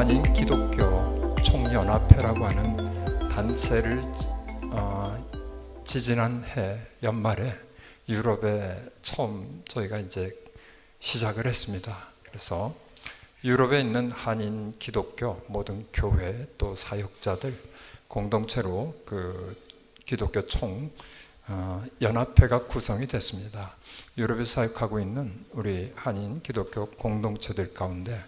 한인 기독교 총연합회라고 하는 단체를 어, 지지난 해 연말에 유럽에 처음 저희가 이제 시작을 했습니다. 그래서 유럽에 있는 한인 기독교 모든 교회 또 사역자들 공동체로 그 기독교 총 어, 연합회가 구성이 됐습니다. 유럽에 사역하고 있는 우리 한인 기독교 공동체들 가운데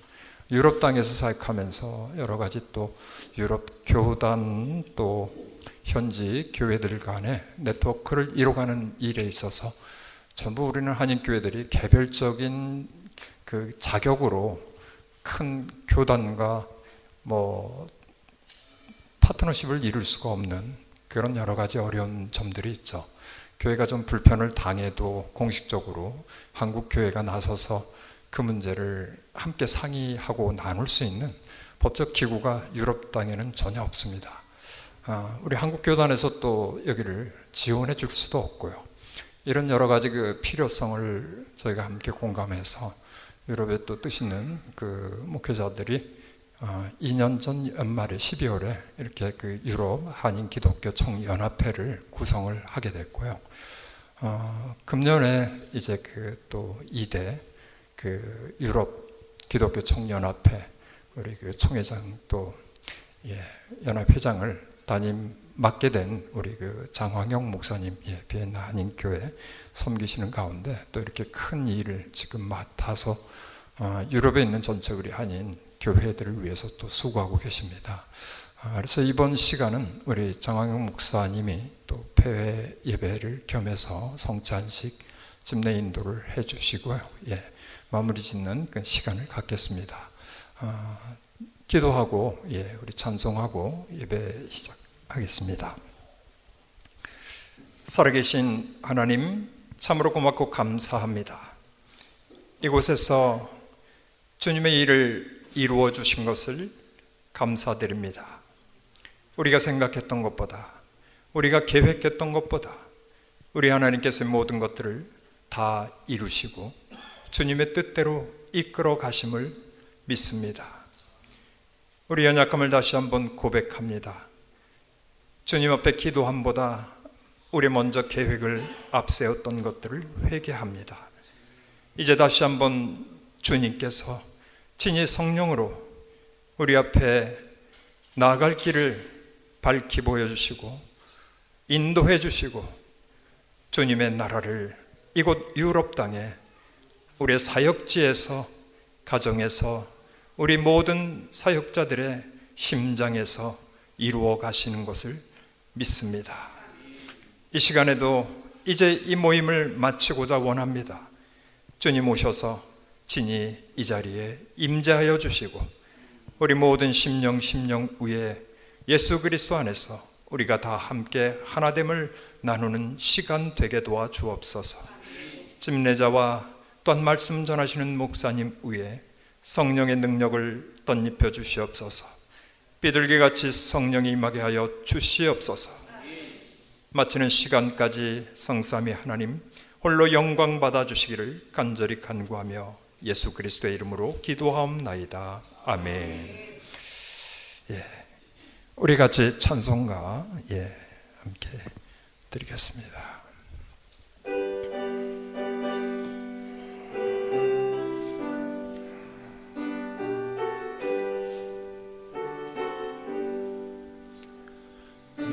유럽 땅에서 사역하면서 여러 가지 또 유럽 교단 또 현지 교회들 간의 네트워크를 이뤄가는 일에 있어서 전부 우리는 한인 교회들이 개별적인 그 자격으로 큰 교단과 뭐 파트너십을 이룰 수가 없는 그런 여러 가지 어려운 점들이 있죠. 교회가 좀 불편을 당해도 공식적으로 한국 교회가 나서서 그 문제를 함께 상의하고 나눌 수 있는 법적 기구가 유럽 땅에는 전혀 없습니다. 아, 우리 한국 교단에서 또 여기를 지원해 줄 수도 없고요. 이런 여러 가지 그 필요성을 저희가 함께 공감해서 유럽에 또뜻 있는 그 목회자들이 2년 어, 전 연말에 12월에 이렇게 그 유럽 한인 기독교 총연합회를 구성을 하게 됐고요. 어, 금년에 이제 그 또 2대 그 유럽 기독교 총연합회 우리 그 총회장 또 예, 연합회장을 담임 맡게 된 우리 그 장황영 목사님 예, 비엔나 한인 교회 섬기시는 가운데 또 이렇게 큰 일을 지금 맡아서 어, 유럽에 있는 전체 우리 한인 교회들을 위해서 또 수고하고 계십니다. 아, 그래서 이번 시간은 우리 정황용 목사님이 또 폐회 예배를 겸해서 성찬식 집내 인도를 해주시고요. 예, 마무리 짓는 그 시간을 갖겠습니다. 어, 기도하고 예, 우리 찬송하고 예배 시작하겠습니다. 살아계신 하나님 참으로 고맙고 감사합니다. 이곳에서 주님의 일을 이루어 주신 것을 감사드립니다. 우리가 생각했던 것보다, 우리가 계획했던 것보다, 우리 하나님께서 모든 것들을 다 이루시고 주님의 뜻대로 이끌어 가심을 믿습니다. 우리 연약함을 다시 한번 고백합니다. 주님 앞에 기도함보다 우리 먼저 계획을 앞세웠던 것들을 회개합니다. 이제 다시 한번 주님께서 친히 성령으로 우리 앞에 나아갈 길을 밝히 보여주시고 인도해 주시고 주님의 나라를 이곳 유럽 땅에 우리의 사역지에서 가정에서 우리 모든 사역자들의 심장에서 이루어 가시는 것을 믿습니다. 이 시간에도 이제 이 모임을 마치고자 원합니다. 주님 오셔서 친히 이 자리에 임재하여 주시고 우리 모든 심령 심령 위에 예수 그리스도 안에서 우리가 다 함께 하나됨을 나누는 시간 되게 도와 주옵소서. 집내자와 또한 말씀 전하시는 목사님 위에 성령의 능력을 덧입혀 주시옵소서. 비둘기 같이 성령이 임하게 하여 주시옵소서. 마치는 시간까지 성삼위 하나님 홀로 영광 받아 주시기를 간절히 간구하며 예수 그리스도의 이름으로 기도하옵나이다. 아멘. 예. 우리 같이 찬송가 예, 함께 드리겠습니다.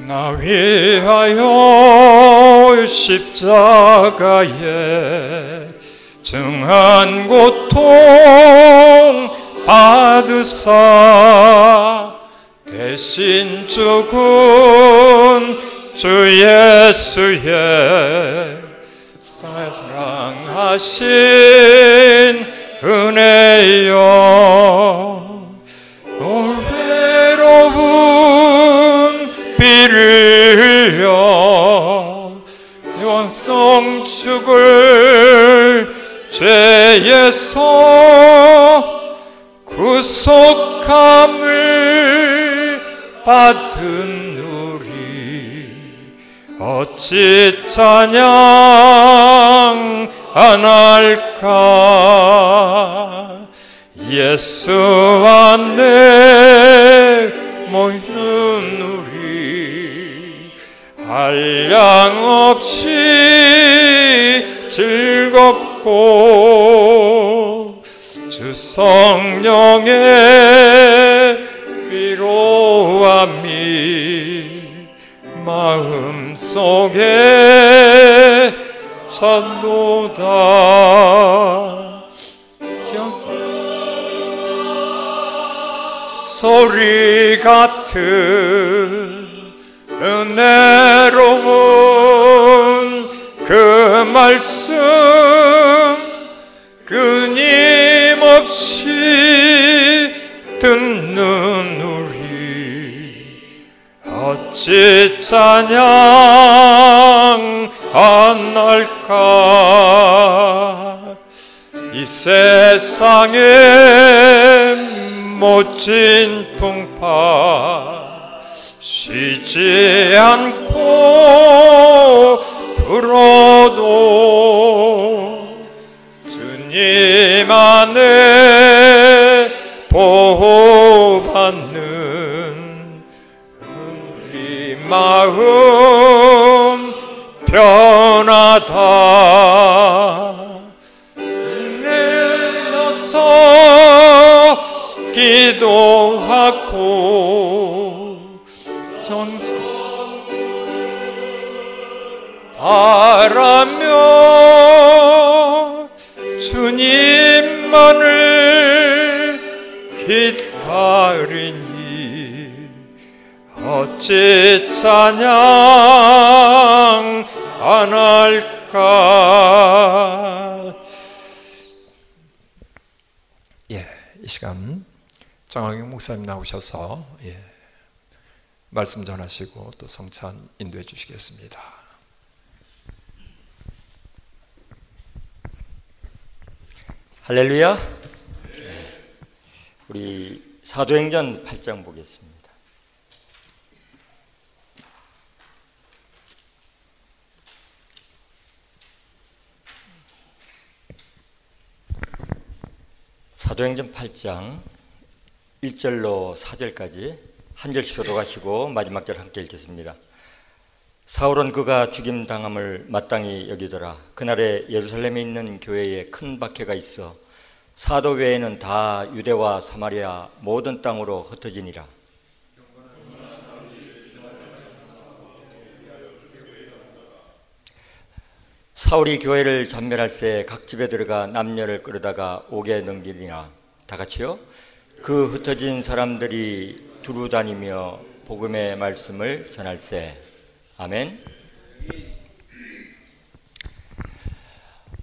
나 위하여 십자가에 증한 고통 받으사 대신 죽은 주 예수의 사랑하신 은혜여 어찌 찬양 안 할까? 예수 안에 모이는 우리 한량 없이 즐겁고 주 성령의 위로와 미 마음 속에 찾노다. 소리 같은 은혜로운 그 말씀 끊임없이 듣는 찬양 안 할까? 이 세상에 멋진 풍파 쉬지 않고 불어도 주님 안에 보호받는 마음 변하다. 기도하고 성성 바라며 주님만을 기다리니 어찌 찬양 안 할까 예, 이 시간 정학영 목사님 나오셔서 예, 말씀 전하시고 또 성찬 인도해 주시겠습니다. 할렐루야. 우리 사도행전 8장 보겠습니다. 사도행전 8장 1절로 4절까지 한 절씩 교도가시고 마지막 절 함께 읽겠습니다. 사울은 그가 죽임 당함을 마땅히 여기더라. 그날에 예루살렘에 있는 교회에 큰 박해가 있어 사도 외에는 다 유대와 사마리아 모든 땅으로 흩어지니라. 사울이 교회를 전멸할 때 각 집에 들어가 남녀를 끌어다가 옥에 넘기니라. 다 같이요. 그 흩어진 사람들이 두루 다니며 복음의 말씀을 전할세. 아멘.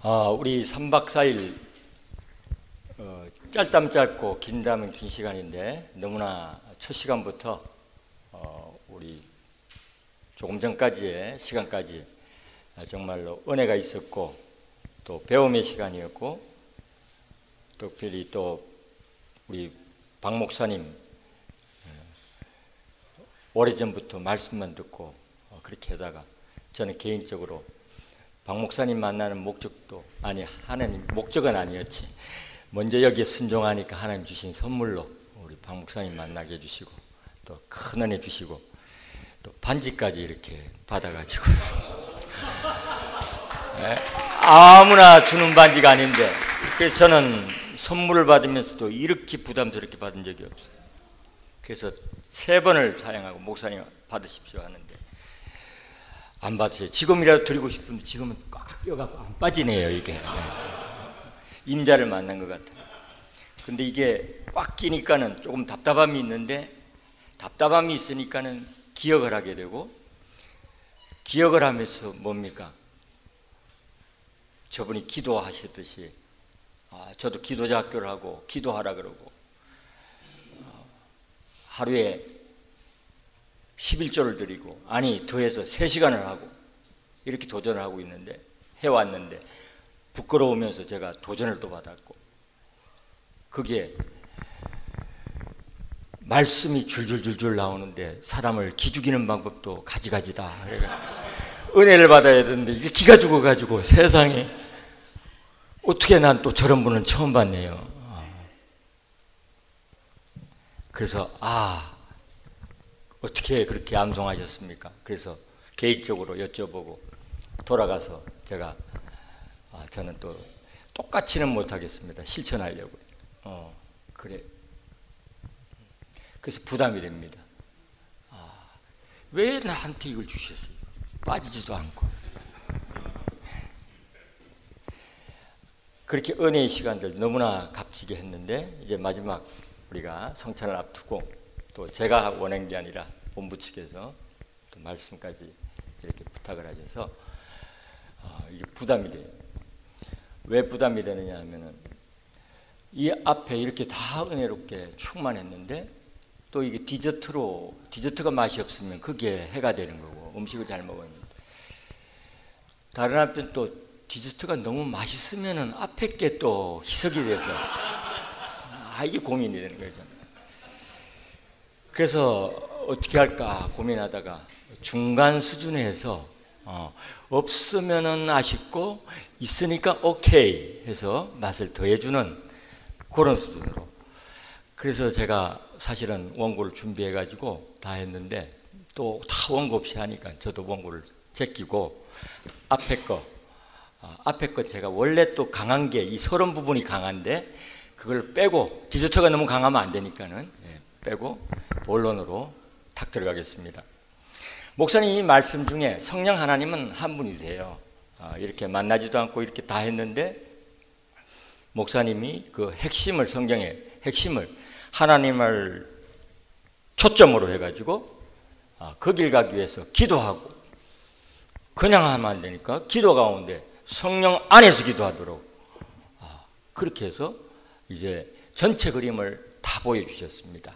아, 우리 3박 4일 어, 짧다면 짧고 긴다면 긴 시간인데 너무나 첫 시간부터 어, 우리 조금 전까지의 시간까지 정말로 은혜가 있었고 또 배움의 시간이었고 특별히 또 우리 박 목사님 예, 오래전부터 말씀만 듣고 어, 그렇게 하다가 저는 개인적으로 박 목사님 만나는 목적도 아니 하나님 목적은 아니었지 먼저 여기에 순종하니까 하나님 주신 선물로 우리 박 목사님 만나게 해주시고 또 큰 은혜 주시고 또 반지까지 이렇게 받아가지고 네? 아무나 주는 반지가 아닌데 그래서 저는 선물을 받으면서도 이렇게 부담스럽게 받은 적이 없어요. 그래서 세 번을 사양하고 목사님 받으십시오 하는데 안 받으세요. 지금이라도 드리고 싶은데 지금은 꽉 껴갖고 안 빠지네요 이게. 네. 임자를 만난 것 같아요. 근데 이게 꽉 끼니까는 조금 답답함이 있는데 답답함이 있으니까는 기억을 하게 되고 기억을 하면서 뭡니까? 저분이 기도하셨듯이 아, 저도 기도자 학교를 하고 기도하라 그러고 어, 하루에 11조를 드리고 아니 더해서 3시간을 하고 이렇게 도전을 하고 있는데 해왔는데 부끄러우면서 제가 도전을 또 받았고 그게 말씀이 줄줄줄줄 나오는데 사람을 기죽이는 방법도 가지가지다. 은혜를 받아야 되는데 이게 기가 죽어가지고 세상에 어떻게 난 또 저런 분은 처음 봤네요. 그래서 아 어떻게 그렇게 암송하셨습니까? 그래서 개인적으로 여쭤보고 돌아가서 제가 아, 저는 또 똑같이는 못하겠습니다. 실천하려고. 어 그래. 그래서 부담이 됩니다. 아, 왜 나한테 이걸 주셨어요? 빠지지도 않고. 그렇게 은혜의 시간들 너무나 값지게 했는데 이제 마지막 우리가 성찬을 앞두고 또 제가 원한 게 아니라 본부 측에서 또 말씀까지 이렇게 부탁을 하셔서 어, 이게 부담이 돼요. 왜 부담이 되느냐 하면은 이 앞에 이렇게 다 은혜롭게 충만했는데 또 이게 디저트로 디저트가 맛이 없으면 그게 해가 되는 거고 음식을 잘 먹었는데 다른 한편 또 디저트가 너무 맛있으면은 앞에 게 또 희석이 돼서 아 이게 고민이 되는 거죠. 그래서 어떻게 할까 고민하다가 중간 수준에서 어, 없으면은 아쉽고 있으니까 오케이 해서 맛을 더해주는 그런 수준으로. 그래서 제가 사실은 원고를 준비해 가지고 다 했는데 또 다 원고 없이 하니까 저도 원고를 제끼고 앞에 거 아, 앞에 거 제가 원래 또 강한 게 이 서론 부분이 강한데 그걸 빼고 디저트가 너무 강하면 안 되니까는 예, 빼고 본론으로 탁 들어가겠습니다. 목사님 이 말씀 중에 성령 하나님은 한 분이세요. 아, 이렇게 만나지도 않고 이렇게 다 했는데 목사님이 그 핵심을 성경의 핵심을 하나님을 초점으로 해가지고 아, 그길 가기 위해서 기도하고 그냥 하면 안 되니까 기도 가운데 성령 안에서 기도하도록 아, 그렇게 해서 이제 전체 그림을 다 보여주셨습니다.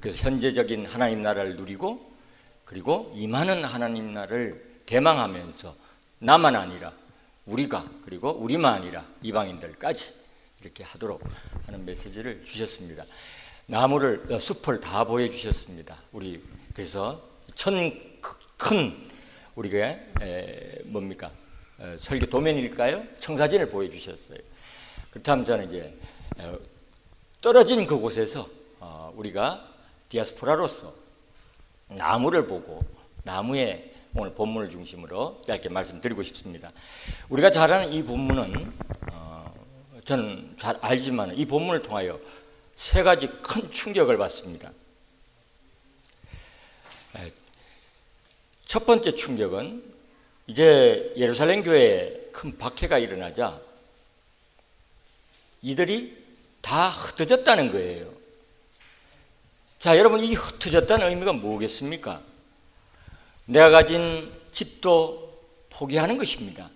그래서 현재적인 하나님 나라를 누리고 그리고 임하는 하나님 나라를 대망하면서 나만 아니라 우리가 그리고 우리만 아니라 이방인들까지 이렇게 하도록 하는 메시지를 주셨습니다. 나무를 어, 숲을 다 보여 주셨습니다. 우리 그래서 천 큰 우리가 에, 뭡니까 에, 설교 도면일까요? 청사진을 보여 주셨어요. 그렇다면 저는 이제 에, 떨어진 그곳에서 어, 우리가 디아스포라로서 나무를 보고 나무에 오늘 본문을 중심으로 짧게 말씀드리고 싶습니다. 우리가 잘 아는 이 본문은 어, 저는 잘 알지만 이 본문을 통하여 세 가지 큰 충격을 받습니다. 첫 번째 충격은 이제 예루살렘 교회에 큰 박해가 일어나자 이들이 다 흩어졌다는 거예요. 자, 여러분 이 흩어졌다는 의미가 뭐겠습니까? 내가 가진 집도 포기하는 것입니다.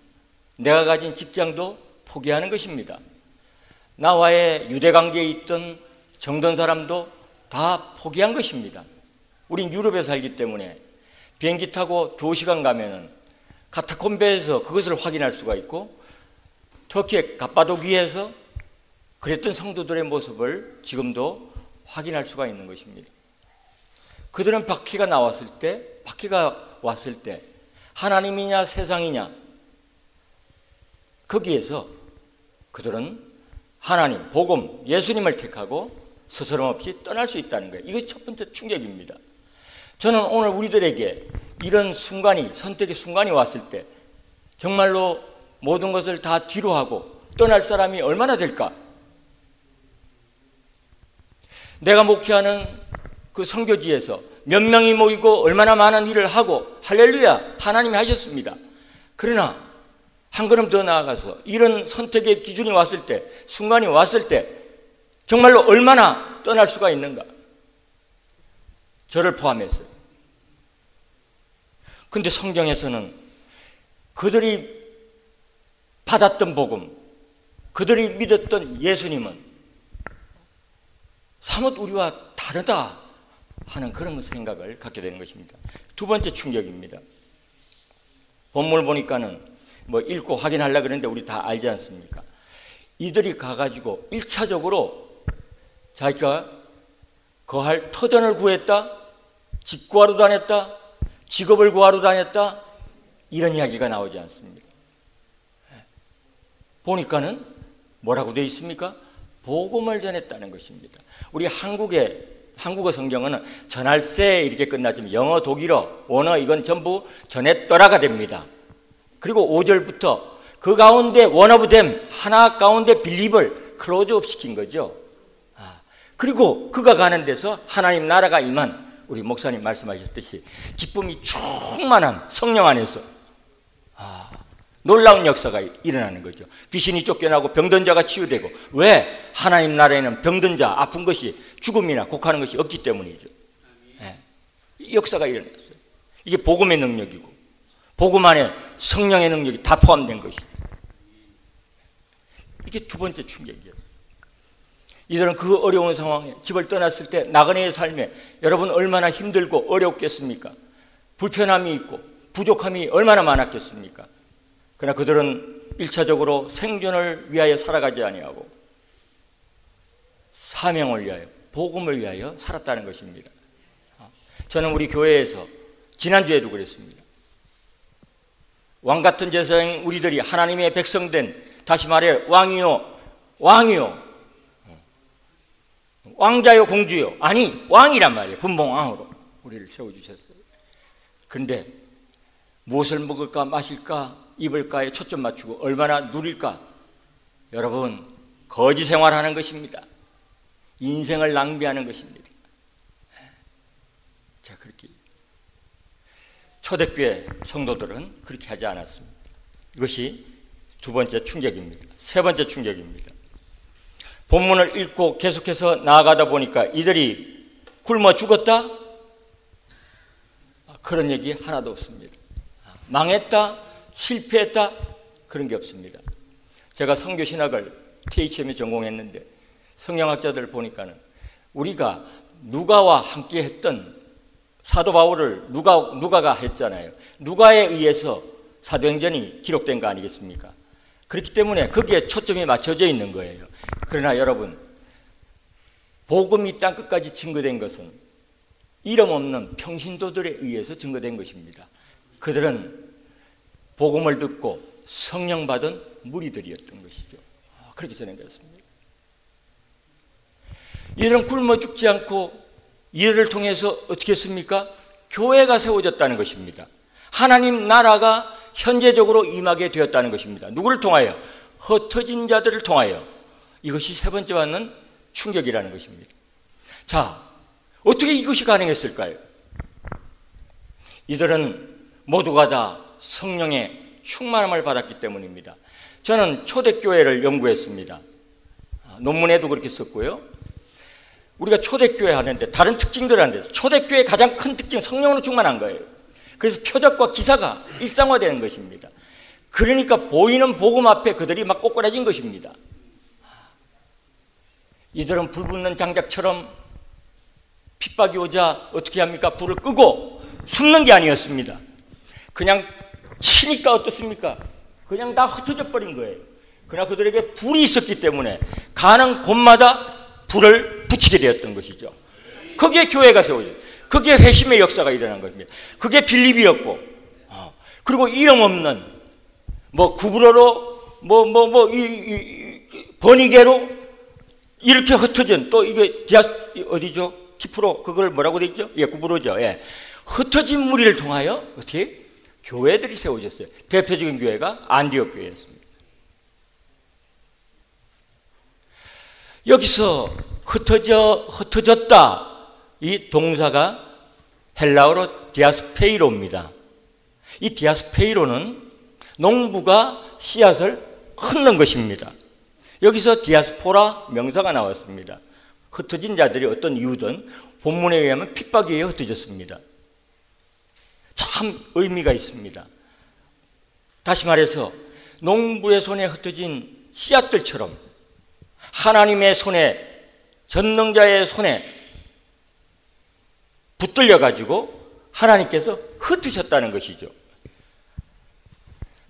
내가 가진 직장도 포기하는 것입니다. 나와의 유대 관계에 있던 정든 사람도 다 포기한 것입니다. 우린 유럽에 살기 때문에 비행기 타고 2시간 가면은 카타콤베에서 그것을 확인할 수가 있고 터키의 갑바도기에서 그랬던 성도들의 모습을 지금도 확인할 수가 있는 것입니다. 그들은 바퀴가 나왔을 때, 바퀴가 왔을 때 하나님이냐 세상이냐 거기에서 그들은 하나님, 복음, 예수님을 택하고 스스럼 없이 떠날 수 있다는 거예요. 이것이 첫 번째 충격입니다. 저는 오늘 우리들에게 이런 순간이, 선택의 순간이 왔을 때 정말로 모든 것을 다 뒤로 하고 떠날 사람이 얼마나 될까? 내가 목회하는 그 선교지에서 몇 명이 모이고 얼마나 많은 일을 하고 할렐루야 하나님이 하셨습니다. 그러나 한 걸음 더 나아가서 이런 선택의 기준이 왔을 때 순간이 왔을 때 정말로 얼마나 떠날 수가 있는가 저를 포함해서 근데 성경에서는 그들이 받았던 복음 그들이 믿었던 예수님은 사뭇 우리와 다르다 하는 그런 생각을 갖게 되는 것입니다. 두 번째 충격입니다. 본문을 보니까는 뭐 읽고 확인하려 그러는데 우리 다 알지 않습니까? 이들이 가가지고 1차적으로 자기가 거할 터전을 구했다, 집 구하러 다녔다, 직업을 구하러 다녔다, 이런 이야기가 나오지 않습니다. 보니까는 뭐라고 되어 있습니까? 복음을 전했다는 것입니다. 우리 한국에 한국어 성경은 전할세 이렇게 끝나지만 영어, 독일어, 원어 이건 전부 전했더라가 됩니다. 그리고 5절부터 그 가운데 원어브 댐 하나 가운데 빌립을 클로즈업 시킨 거죠. 아, 그리고 그가 가는 데서 하나님 나라가 임한 우리 목사님 말씀하셨듯이 기쁨이 충만한 성령 안에서 아, 놀라운 역사가 일어나는 거죠. 귀신이 쫓겨나고 병든 자가 치유되고 왜 하나님 나라에는 병든 자 아픈 것이 죽음이나 곡하는 것이 없기 때문이죠. 네. 역사가 일어났어요. 이게 복음의 능력이고 복음 안에 성령의 능력이 다 포함된 것이죠. 이게 두 번째 충격이에요. 이들은 그 어려운 상황에 집을 떠났을 때 나그네의 삶에 여러분 얼마나 힘들고 어렵겠습니까? 불편함이 있고 부족함이 얼마나 많았겠습니까? 그러나 그들은 일차적으로 생존을 위하여 살아가지 아니하고 사명을 위하여 복음을 위하여 살았다는 것입니다. 저는 우리 교회에서 지난주에도 그랬습니다. 왕 같은 제사장인 우리들이 하나님의 백성된 다시 말해 왕이요 왕이요. 왕자요 공주요. 아니 왕이란 말이에요. 분봉왕으로 우리를 세워주셨어요. 그런데 무엇을 먹을까 마실까 입을까에 초점 맞추고 얼마나 누릴까? 여러분 거지 생활하는 것입니다. 인생을 낭비하는 것입니다. 자 그렇게 초대교회 성도들은 그렇게 하지 않았습니다 이것이 두 번째 충격입니다 세 번째 충격입니다 본문을 읽고 계속해서 나아가다 보니까 이들이 굶어 죽었다? 그런 얘기 하나도 없습니다. 망했다? 실패했다? 그런 게 없습니다. 제가 성교신학을 THM에 전공했는데 성경학자들 보니까는 우리가 누가와 함께 했던 사도 바울을 누가, 누가가 했잖아요. 누가에 의해서 사도행전이 기록된 거 아니겠습니까? 그렇기 때문에 거기에 초점이 맞춰져 있는 거예요. 그러나 여러분, 복음이 땅 끝까지 증거된 것은 이름 없는 평신도들에 의해서 증거된 것입니다. 그들은 복음을 듣고 성령 받은 무리들이었던 것이죠. 아, 그렇게 전해졌습니다. 이들은 굶어 죽지 않고 이들을 통해서 어떻게 했습니까? 교회가 세워졌다는 것입니다. 하나님 나라가 현재적으로 임하게 되었다는 것입니다. 누구를 통하여? 흩어진 자들을 통하여. 이것이 세 번째 받는 충격이라는 것입니다. 자, 어떻게 이것이 가능했을까요? 이들은 모두가 다 성령의 충만함을 받았기 때문입니다. 저는 초대교회를 연구했습니다. 아, 논문에도 그렇게 썼고요. 우리가 초대교회 하는데 다른 특징들을 하는데 초대교회의 가장 큰 특징 성령으로 충만한 거예요. 그래서 표적과 기사가 일상화되는 것입니다. 그러니까 보이는 복음 앞에 그들이 막 꼬꾸라진 것입니다. 이들은 불 붙는 장작처럼 핍박이 오자 어떻게 합니까? 불을 끄고 숨는 게 아니었습니다. 그냥 치니까 어떻습니까? 그냥 다 흩어져 버린 거예요. 그러나 그들에게 불이 있었기 때문에 가는 곳마다 불을 붙이게 되었던 것이죠. 거기에 교회가 세워졌어요. 그게 회심의 역사가 일어난 겁니다. 그게 빌립이었고, 어, 그리고 이름 없는 뭐 구브로로 뭐 뭐뭐이 번이계로 이렇게 흩어진 또 이게 디아 어디죠? 키프로 그걸 뭐라고 돼 있죠? 예, 구브로죠. 예. 흩어진 무리를 통하여 어떻게 교회들이 세워졌어요. 대표적인 교회가 안디옥 교회였습니다. 여기서 흩어져 흩어졌다 이 동사가 헬라어로 디아스페이로입니다. 이 디아스페이로는 농부가 씨앗을 흩는 것입니다. 여기서 디아스포라 명사가 나왔습니다. 흩어진 자들이 어떤 이유든 본문에 의하면 의해 흩어졌습니다. 참 의미가 있습니다. 다시 말해서 농부의 손에 흩어진 씨앗들처럼 하나님의 손에 전능자의 손에 붙들려 가지고 하나님께서 흩으셨다는 것이죠.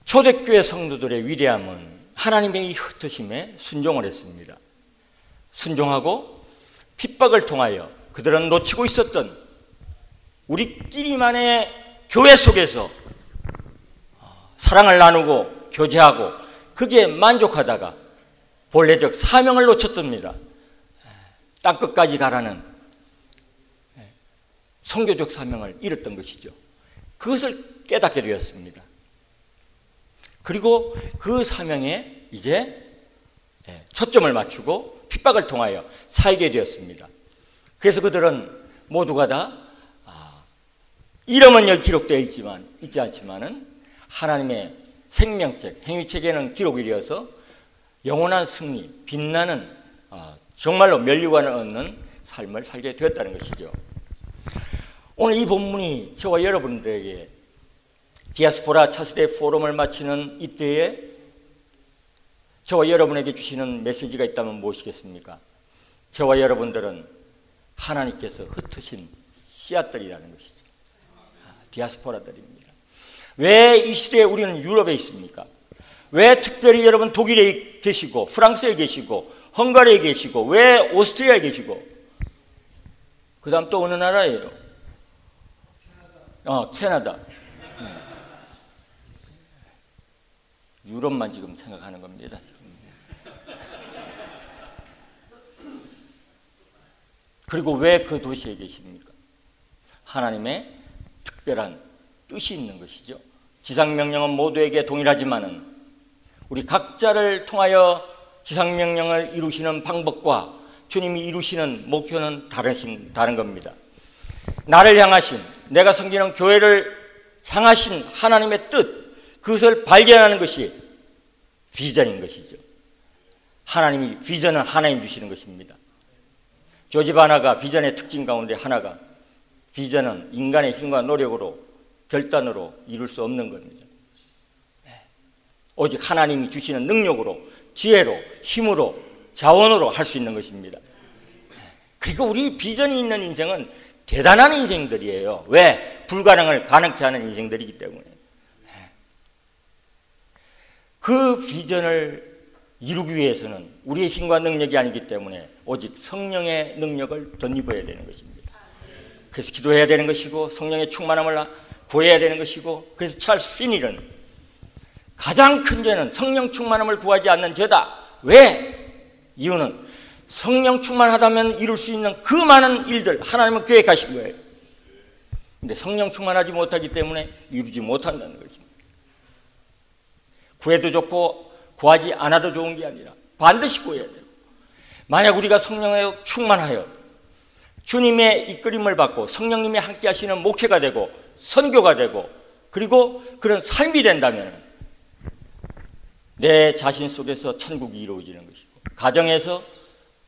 초대교회 성도들의 위대함은 하나님의 이 흩으심에 순종을 했습니다. 순종하고 핍박을 통하여 그들은 놓치고 있었던 우리끼리만의 교회 속에서 사랑을 나누고 교제하고 그게 만족하다가 본래적 사명을 놓쳤습니다. 땅 끝까지 가라는 선교적 사명을 잃었던 것이죠. 그것을 깨닫게 되었습니다. 그리고 그 사명에 이제 예, 초점을 맞추고 핍박을 통하여 살게 되었습니다. 그래서 그들은 모두가 다 아, 이름은 여기 기록되어 있지만 있지 않지만은 하나님의 생명책 행위책에는 기록이 되어서 영원한 승리 빛나는 아, 정말로 멸류관을 얻는 삶을 살게 되었다는 것이죠. 오늘 이 본문이 저와 여러분들에게 디아스포라 차세대 포럼을 마치는 이때에 저와 여러분에게 주시는 메시지가 있다면 무엇이겠습니까? 저와 여러분들은 하나님께서 흩으신 씨앗들이라는 것이죠. 아, 디아스포라들입니다. 왜 이 시대에 우리는 유럽에 있습니까? 왜 특별히 여러분 독일에 계시고 프랑스에 계시고 헝가리에 계시고 왜 오스트리아에 계시고 그 다음 또 어느 나라예요? 어, 캐나다. 네. 유럽만 지금 생각하는 겁니다. 그리고 왜 그 도시에 계십니까? 하나님의 특별한 뜻이 있는 것이죠. 지상명령은 모두에게 동일하지만은 우리 각자를 통하여 지상명령을 이루시는 방법과 주님이 이루시는 목표는 다르신, 다른 겁니다. 나를 향하신, 내가 섬기는 교회를 향하신 하나님의 뜻, 그것을 발견하는 것이 비전인 것이죠. 하나님이, 비전은 하나님 주시는 것입니다. 조지 바나가 비전의 특징 가운데 하나가 비전은 인간의 힘과 노력으로 결단으로 이룰 수 없는 겁니다. 네. 오직 하나님이 주시는 능력으로 지혜로 힘으로 자원으로 할 수 있는 것입니다. 네. 그리고 우리 비전이 있는 인생은 대단한 인생들이에요. 왜? 불가능을 가능케 하는 인생들이기 때문에. 네. 그 비전을 이루기 위해서는 우리의 힘과 능력이 아니기 때문에 오직 성령의 능력을 덧입어야 되는 것입니다. 그래서 기도해야 되는 것이고 성령의 충만함을 구해야 되는 것이고 그래서 찰스 피니는 가장 큰 죄는 성령 충만함을 구하지 않는 죄다. 왜? 이유는 성령 충만하다면 이룰 수 있는 그 많은 일들 하나님은 계획하신 거예요. 근데 성령 충만하지 못하기 때문에 이루지 못한다는 것입니다. 구해도 좋고 구하지 않아도 좋은 게 아니라 반드시 구해야 돼요. 만약 우리가 성령에 충만하여 주님의 이끌림을 받고 성령님이 함께 하시는 목회가 되고 선교가 되고 그리고 그런 삶이 된다면 내 자신 속에서 천국이 이루어지는 것이고 가정에서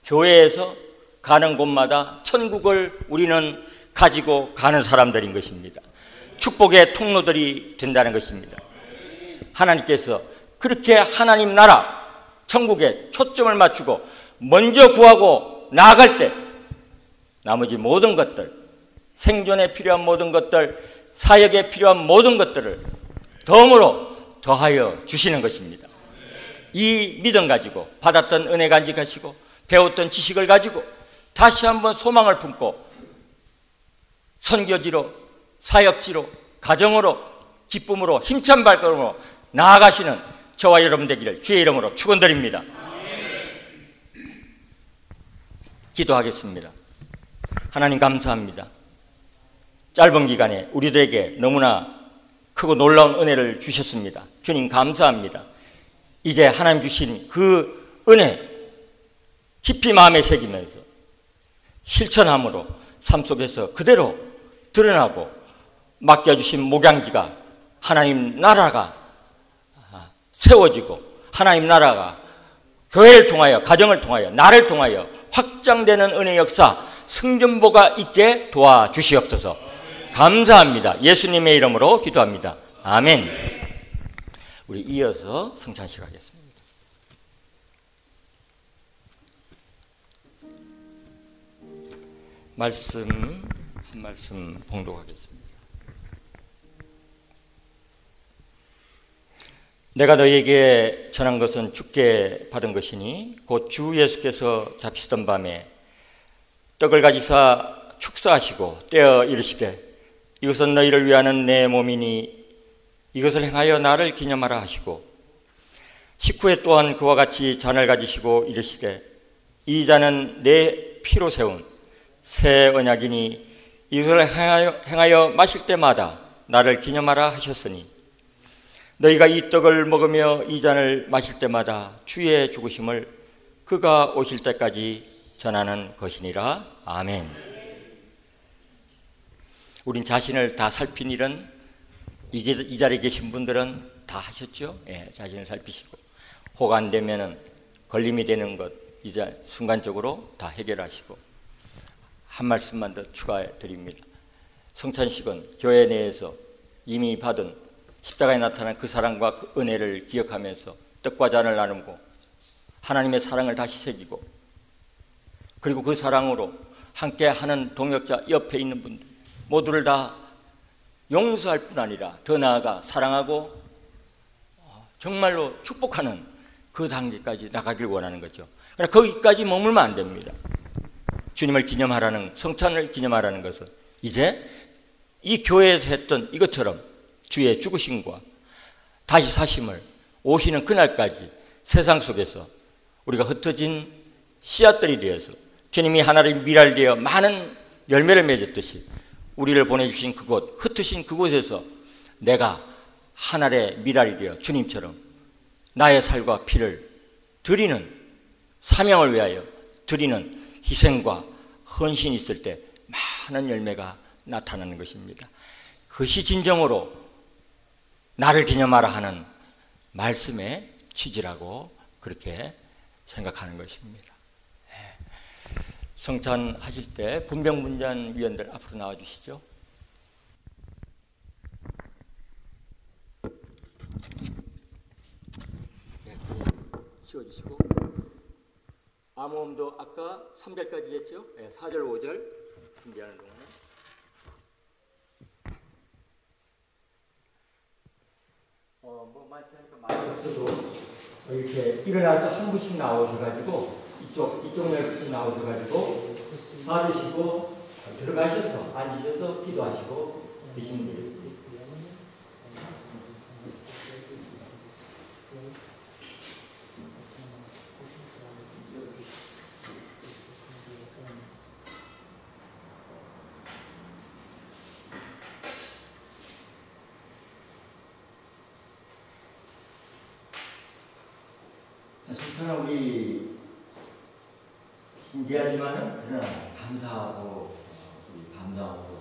교회에서 가는 곳마다 천국을 우리는 가지고 가는 사람들인 것입니다. 축복의 통로들이 된다는 것입니다. 하나님께서 그렇게 하나님 나라 천국에 초점을 맞추고 먼저 구하고 나아갈 때 나머지 모든 것들 생존에 필요한 모든 것들 사역에 필요한 모든 것들을 덤으로 더하여 주시는 것입니다. 이 믿음 가지고 받았던 은혜 간직하시고 배웠던 지식을 가지고 다시 한번 소망을 품고 선교지로 사역지로 가정으로 기쁨으로 힘찬 발걸음으로 나아가시는 저와 여러분 되기를 주의 이름으로 축원드립니다. 기도하겠습니다. 하나님 감사합니다. 짧은 기간에 우리들에게 너무나 크고 놀라운 은혜를 주셨습니다. 주님 감사합니다. 이제 하나님 주신 그 은혜 깊이 마음에 새기면서 실천함으로 삶 속에서 그대로 드러나고 맡겨주신 목양지가 하나님 나라가 세워지고 하나님 나라가 교회를 통하여 가정을 통하여 나를 통하여 확장되는 은혜 역사 승전보가 있게 도와주시옵소서. 감사합니다. 예수님의 이름으로 기도합니다. 아멘 우리 이어서 성찬식 하겠습니다. 말씀 한 말씀 봉독하겠습니다. 내가 너에게 전한 것은 죽게 받은 것이니 곧 주 예수께서 잡히던 밤에 떡을 가지사 축사하시고 떼어 이르시되 이것은 너희를 위하는 내 몸이니 이것을 행하여 나를 기념하라 하시고 식후에 또한 그와 같이 잔을 가지시고 이르시되 이 잔은 내 피로 세운 새 언약이니 이것을 행하여, 행하여 마실 때마다 나를 기념하라 하셨으니 너희가 이 떡을 먹으며 이 잔을 마실 때마다 주의 죽으심을 그가 오실 때까지 전하는 것이니라. 아멘. 우린 자신을 다 살핀 일은 이 자리에 계신 분들은 다 하셨죠? 예, 자신을 살피시고 혹 안 되면은 걸림이 되는 것 이제 순간적으로 다 해결하시고 한 말씀만 더 추가해 드립니다. 성찬식은 교회 내에서 이미 받은 십자가에 나타난 그 사랑과 그 은혜를 기억하면서 떡과 잔을 나누고 하나님의 사랑을 다시 새기고 그리고 그 사랑으로 함께 하는 동역자 옆에 있는 분들 모두를 다 용서할 뿐 아니라 더 나아가 사랑하고 정말로 축복하는 그 단계까지 나가길 원하는 거죠. 그러나 거기까지 머물면 안 됩니다. 주님을 기념하라는 성찬을 기념하라는 것은 이제 이 교회에서 했던 이것처럼 주의 죽으심과 다시 사심을 오시는 그날까지 세상 속에서 우리가 흩어진 씨앗들이 되어서 주님이 하나님 미랄되어 많은 열매를 맺었듯이 우리를 보내주신 그곳 흩으신 그곳에서 내가 하늘의 미랄이 되어 주님처럼 나의 살과 피를 드리는 사명을 위하여 드리는 희생과 헌신이 있을 때 많은 열매가 나타나는 것입니다. 그것이 진정으로 나를 기념하라 하는 말씀의 취지라고 그렇게 생각하는 것입니다. 예. 성찬 하실 때 분병분잔 위원들 앞으로 나와 주시죠. 치워주시고 암호음도 아까 3절까지 했죠? 네, 4절, 5절 준비하는 동안에 어, 뭐 많지 않으니까 많이 없어도 이렇게 일어나서 한 분씩 나오셔가지고 이쪽, 이쪽 면씩 나오셔가지고 받으시고 들어가셔서 앉으셔서 기도하시고 드시면 되겠습니다. 저는 우리 신기하지만은 그러나 감사하고 우리 감사하고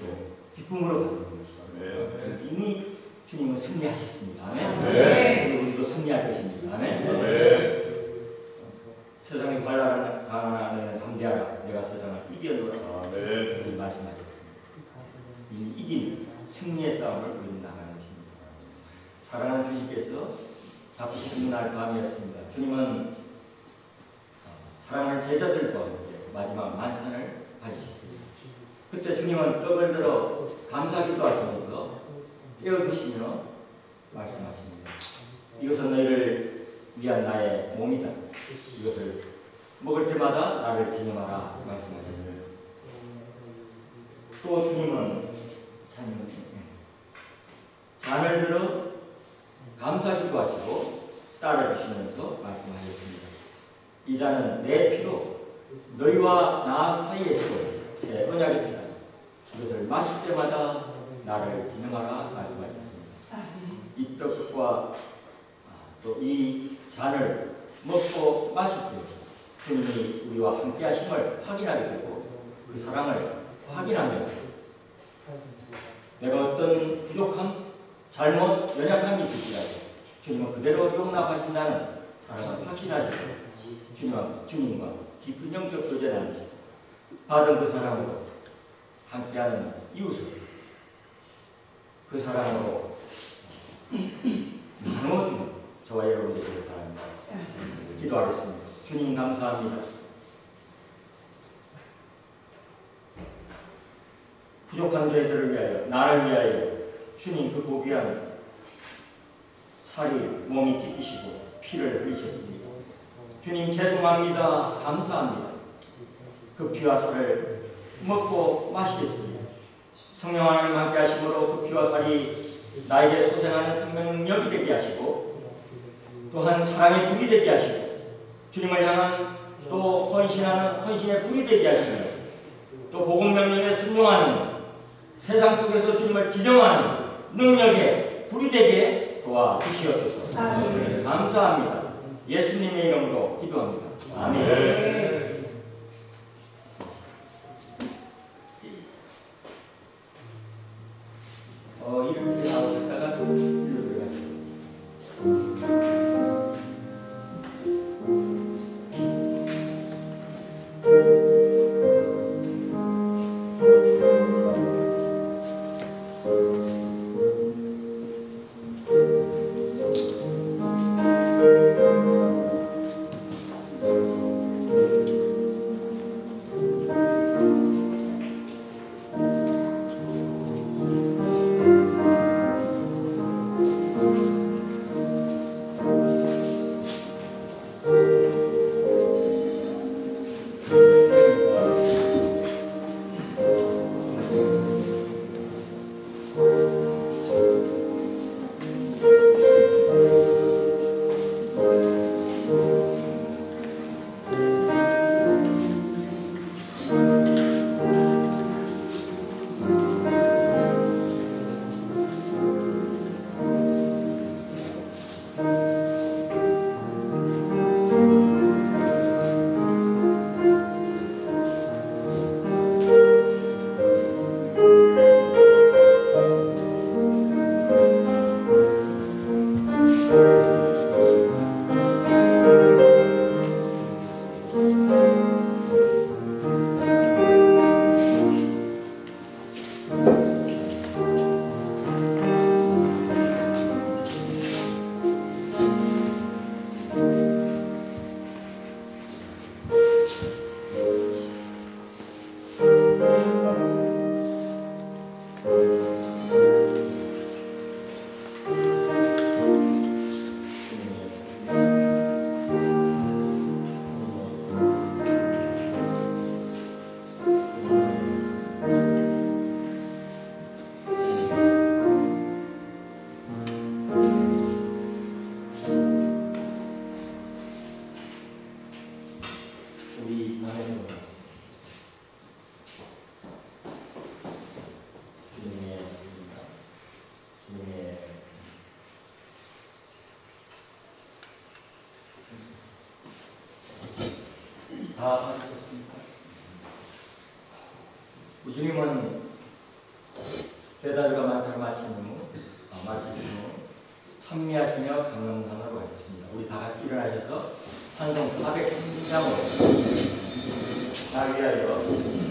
또 기쁨으로 가는 것이죠. 네. 이미 주님은 승리하셨습니다. 아멘. 네. 우리도 승리할 것입니다. 아멘. 네. 세상에 발랄하는 담대하라. 내가 세상을 이겨노라. 아, 네. 말씀하셨습니다. 이 이긴 승리의 싸움을 우리는 나가는 것입니다. 사랑하는 주님께서 잡히시는 날 밤이었습니다. 주님은 어, 사랑하는 제자들과 마지막 만찬을 가지셨습니다. 그때 주님은 떡을 들어 감사기도 하시면서 떼어주시며 말씀하십니다. 이것은 너희를 위한 나의 몸이다. 이것을 먹을 때마다 나를 기념하라 말씀하셨습니다. 또 주님은 잔을 들어 감사기도 하시고 따라주시면서 말씀하셨습니다. 이 잔은 내 피로 너희와 나 사이에서 새 언약의 피다. 이것을 마실 때마다 나를 기념하라 말씀하셨습니다. 이 떡과 아, 또이 잔을 먹고 마실 때 주님이 우리와 함께 하심을 확인하게 되고 그 사랑을 확인하며 내가 어떤 부족함, 잘못 연약함이 있을지라도 주님은 그대로 용납하신다는 사랑을 확신하시고 주님과, 주님과 깊은 영적 하시고 받은 그 사랑으로 함께하는 이웃을 그 사랑으로 나눠주는 저와 여러분들 되길 바랍니다. 기도하겠습니다. 주님 감사합니다. 부족한 저희들을 위하여 나를 위하여 주님 그 고귀한 살이 몸이 찢기시고 피를 흘리셨습니다. 주님 죄송합니다. 감사합니다. 그 피와 살을 먹고 마시겠습니다. 성령 하나님 함께 하심으로 그 피와 살이 나에게 소생하는 생명력이 되게 하시고 또한 사랑의 불이 되게 하시고 주님을 향한 또 헌신하는 헌신의 불이 되게 하시며 또 복음 명령에 순종하는 세상 속에서 주님을 기념하는 능력에 불이 되게 도와주시옵소서. 감사합니다. 예수님의 이름으로 기도합니다. 아멘. 다 하셨습니까? 우리 주님은 세달과 만찬을 마친 후 어, 마친 후 찬미하시며 강릉산으로 가셨습니다. 우리 다 같이 일어나셔서 찬송 403장으로 나 위하여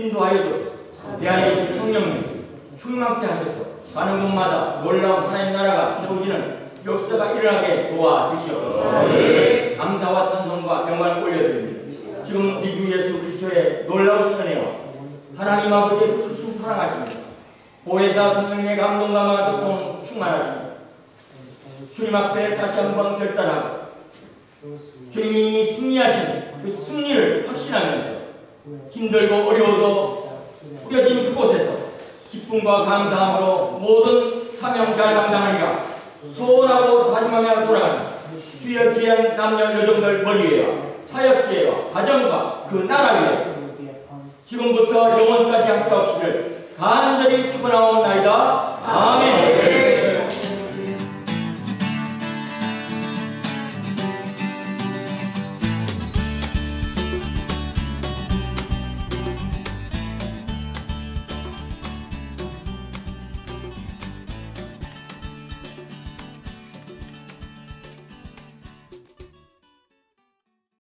인도하여도 내 안에 계신 성령님 충만케 하셔서. 가는 곳마다 놀라운 하나님 나라가 세워지는 역사가 일어나게 도와주시옵소서. 감사와 찬송과 영광을 올려드립니다. 지금 우리 주 예수 그리스도의 놀라우신 은혜와 하나님 아버지의 크신 사랑하십니다 보혜사 성령님의 감동과 마음교통 충만하십니다 주님 앞에 다시 한번 결단하고 주님이 승리하신 그 승리를 확신하면서 힘들고 어려워도 꾸겨진 그곳에서 기쁨과 감사함으로 모든 사명 잘 감당하리라 소원하고 다짐하며 돌아가는 주여 귀한 남녀 여종들 머리에와 사역지혜와 가정과 그 나라 위에 지금부터 영원까지 함께 하시기를 간절히 축원하옵나이다